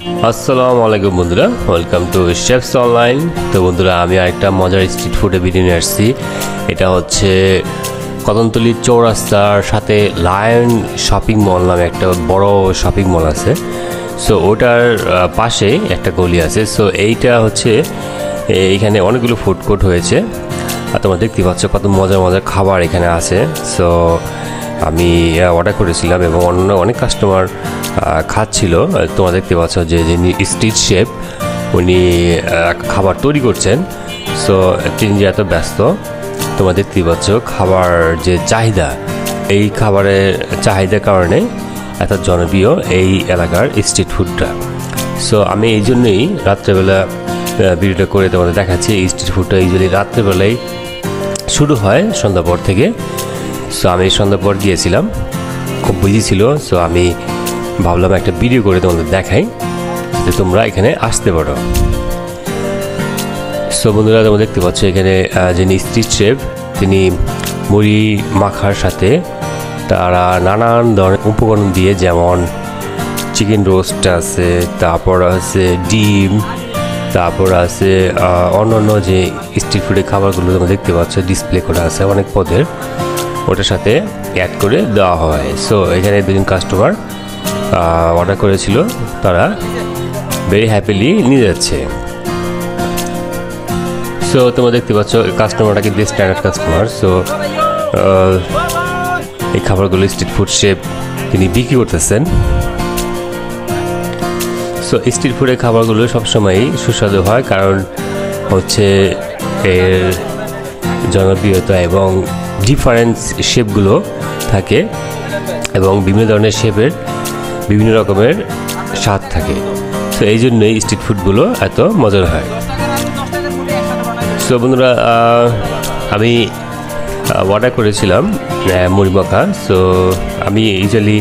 আসসালামু আলাইকুম বন্ধুরা ওয়েলকাম টু শেফস অনলাইন তো বন্ধুরা, আমি আরেকটা মজার স্ট্রিট ফুডে নিয়ে আসছি। এটা হচ্ছে কদমতলি চৌরাস্তার সাথে লায়ন শপিং মল নামে একটা বড় শপিং মল আছে। সো ওটার পাশে একটা গলি আছে। সো এইটা হচ্ছে এইখানে অনেকগুলো ফুড কোর্ট হয়েছে। আর তোমরা দেখতে পাচ্ছ কত মজার মজার খাবার এখানে আছে। সো আমি অর্ডার করেছিলাম এবং অন্য অনেক কাস্টমার খাচ্ছিল তোমরা দেখতে পাচ্ছ যে যিনি স্ট্রিট শেপ উনি খাবার তৈরি করছেন। সো তিনি যে এত ব্যস্ত, তোমরা দেখতেই পাচ্ছ খাবার যে চাহিদা, এই খাবারের চাহিদার কারণে এত জনপ্রিয় এই এলাকার স্ট্রিট ফুডটা। সো আমি এই জন্যই রাত্রেবেলা ভিডিওটা করে তোমাদের দেখাচ্ছি এই স্ট্রিট ফুডটা। ইউজুয়ালি রাত্রেবেলায় শুরু হয় সন্ধ্যা পর থেকে সো আমি সন্ধ্যা পর গিয়েছিলাম। খুব বিজি ছিল। সো আমি ভাবলাম একটা ভিডিও করে তোমাদের দেখাই, যাতে তোমরা এখানে আসতে পারো। সো বন্ধুরা, তোমরা দেখতে পাচ্ছ এখানে যিনি স্ট্রিট শেফ তিনি মুড়ি মাখার সাথে তারা নানান ধরনের উপকরণ দিয়ে যেমন চিকেন রোস্ট আছে, তারপর আছে ডিম, তারপর আছে অন্যান্য যে স্ট্রিট ফুডের খাবারগুলো তোমরা দেখতে পাচ্ছ ডিসপ্লে করা আছে অনেক পদের, ওটার সাথে অ্যাড করে দেওয়া হয়। সো এখানে দুজন কাস্টমার অর্ডার করেছিল, তারা ভেরি হ্যাপিলি নিয়ে যাচ্ছে। সো তোমরা দেখতে পাচ্ছ কাস্টমারটা কিন্তু স্ট্যান্ডার্ড কাস্টমার সো এই খাবারগুলো স্ট্রিট ফুড শেপ তিনি বিক্রি করতেছেন। সো স্ট্রিট ফুডের খাবারগুলো সবসময়ই সুস্বাদু হয়, কারণ হচ্ছে এর জনপ্রিয়তা এবং ডিফারেন্স শেপগুলো থাকে এবং বিভিন্ন ধরনের শেপের বিভিন্ন রকমের স্বাদ থাকে। তো এই জন্যই স্ট্রিট ফুডগুলো এত মজার হয়। সো বন্ধুরা আমি অর্ডার করেছিলাম মুড়ি মাখা। সো আমি ইউজুয়ালি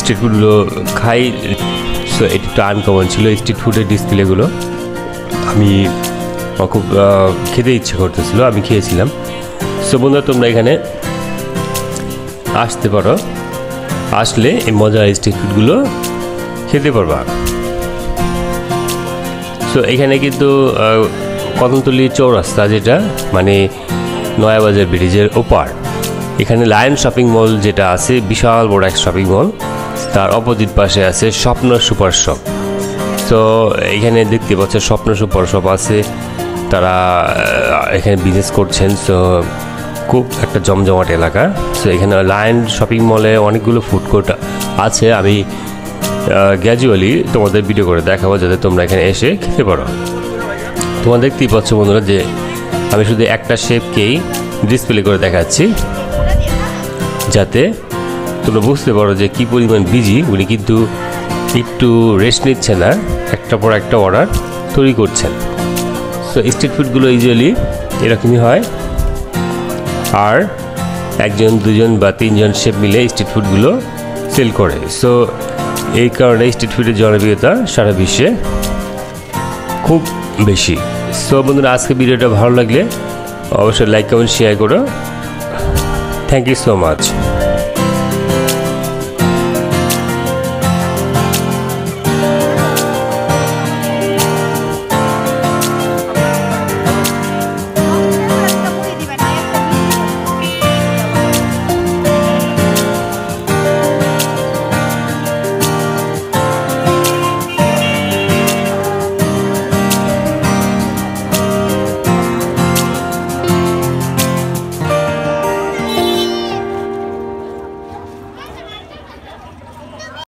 স্ট্রিট ফুডগুলো খাই। সো এটি একটু আনকমন ছিল স্ট্রিট ফুডের ডিসপ্লেগুলো আমি খুব খেতে ইচ্ছে করতেছিল, আমি খেয়েছিলাম। সো বন্ধুরা, তোমরা এখানে আসতে পারো। আসলে এই মজার স্ট্রিট খেতে পারবা। সো এখানে কিন্তু কদমতলি চৌরাস্তা যেটা মানে নয়াবাজার ব্রিজের ওপার। এখানে লায়ন শপিং মল যেটা আছে, বিশাল বড় এক শপিং মল তার অপোজিট পাশে আছে স্বপ্ন সুপার শপ। তো এখানে দেখতে পাচ্ছ স্বপ্ন সুপার শপ আছে, তারা এখানে বিজনেস করছেন। সো খুব একটা জমজমাট এলাকা। সো এখানে লায়ন শপিং মলে অনেকগুলো ফুড কোর্ট আছে। আমি গ্র্যাজুয়ালি তোমাদের ভিডিও করে দেখাবো যাতে তোমরা এখানে এসে খেতে পারো। তোমরা দেখতেই পাচ্ছ বন্ধুরা যে আমি শুধু একটা শেপকেই ডিসপ্লে করে দেখাচ্ছি। যাতে তোমরা বুঝতে পারো যে কি পরিমাণ বিজি উনি কিন্তু একটু রেস্ট নিচ্ছে না, একটা পর একটা অর্ডার তৈরি করছেন। সো স্ট্রিট ফুডগুলো ইউজুয়ালি এরকমই হয়। আর একজন, দুজন বা তিনজন শেফ মিলে স্ট্রিট ফুডগুলো সেল করে। সো এই কারণে স্ট্রিট ফুডের জনপ্রিয়তা সারা বিশ্বে খুব বেশি। সো বন্ধুরা, আজকে ভিডিওটা ভালো লাগলে অবশ্যই লাইক কমেন্ট শেয়ার করো। Thank you so much